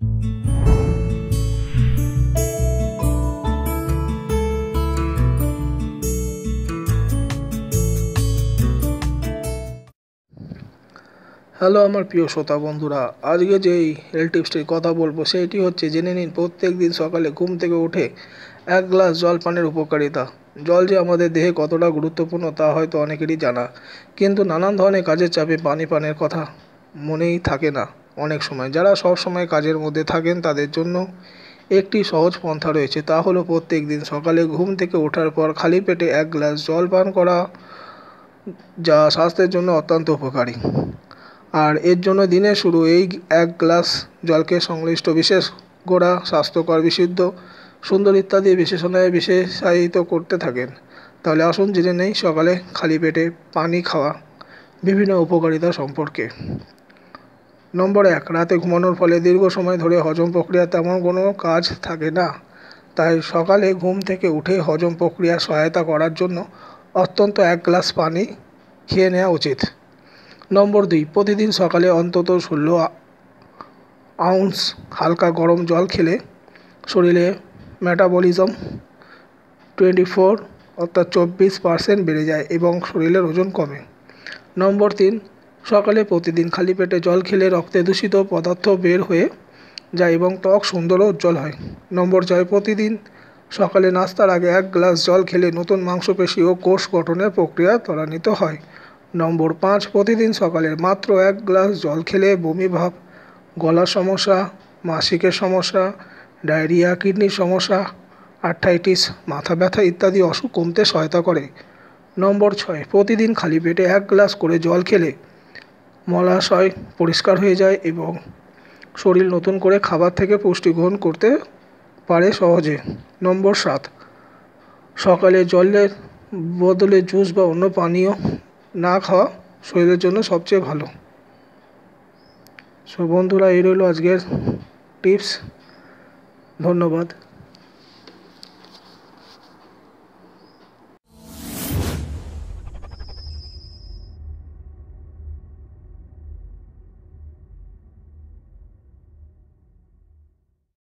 Hello আমার প্রিয় শ্রোতা বন্ধুরা, আজকে যেই হেলথ টিপসটির কথা বলব সেইটি হচ্ছে জেনে নিন প্রত্যেক দিন সকালে ঘুম থেকে উঠে এক গ্লাস জল পানের উপকারিতা। জল যে আমাদের দেহে কতটা গুরুত্বপূর্ণ তা হয়তো অনেকেরই জানা, কিন্তু নানান ধরনের কাজের চাপে পানি পানের কথা মনেই থাকে না। অনেক সময়। যারা সব সময় কাজের মধ্যে থাকেন, তাদের জন্য একটি সহজ পন্থা রয়েছে। তা হলো, প্রত্যেক দিন সকালে ঘুম থেকে ওঠার পর খালি পেটে এক গ্লাস জল পান করা, যা স্বাস্থ্যের জন্য অত্যন্ত উপকারী। আর এর জন্য দিনের শুরু এই এক গ্লাস জলকে সংশ্লিষ্ট বিশেষ গোড়া, স্বাস্থ্যকর, বিশুদ্ধ, সুন্দর ইত্যাদি বিশেষণায় বিশেষায়িত করতে থাকেন। তাহলে আসুন জেনে নেই সকালে খালি পেটে পানি খাওয়া বিভিন্ন উপকারিতা সম্পর্কে। নম্বর এক, রাতে ঘুমানোর ফলে দীর্ঘ সময় ধরে হজম প্রক্রিয়া তেমন কোনো কাজ থাকে না। তাই সকালে ঘুম থেকে উঠে হজম প্রক্রিয়া সহায়তা করার জন্য অত্যন্ত এক গ্লাস পানি খেয়ে নেওয়া উচিত। নম্বর দুই, প্রতিদিন সকালে অন্তত ষোলো আউন্স হালকা গরম জল খেলে শরীরে মেটাবলিজম টোয়েন্টি ফোর অর্থাৎ চব্বিশ পার্সেন্ট বেড়ে যায় এবং শরীরের ওজন কমে। নম্বর তিন সকালে প্রতিদিন খালি পেটে জল খেলে রক্তে দূষিত পদার্থ বের হয়ে যায় এবং ত্বক সুন্দর ও উজ্জ্বল হয়। নম্বর ছয় প্রতিদিন সকালে নাস্তার আগে এক গ্লাস জল খেলে নতুন মাংসপেশি ও কোষ গঠনের প্রক্রিয়া ত্বরান্বিত হয়। নম্বর পাঁচ, প্রতিদিন সকালে মাত্র এক গ্লাস জল খেলে বমি ভাব, গলার সমস্যা, মাসিকের সমস্যা, ডায়রিয়া, কিডনির সমস্যা, আর্থাইটিস, মাথা ব্যথা ইত্যাদি অসুখ কমতে সহায়তা করে। নম্বর ছয়, প্রতিদিন খালি পেটে এক গ্লাস করে জল খেলে মলাশয় পরিষ্কার হয়ে যায় এবং শরীর নতুন করে খাবার থেকে পুষ্টি গ্রহণ করতে পারে সহজে। নম্বর সাত, সকালে জলের বদলে জুস বা অন্য পানীয় না খাওয়া শরীরের জন্য সবচেয়ে ভালো। সো বন্ধুরা, এই রইল আজকের টিপস। ধন্যবাদ।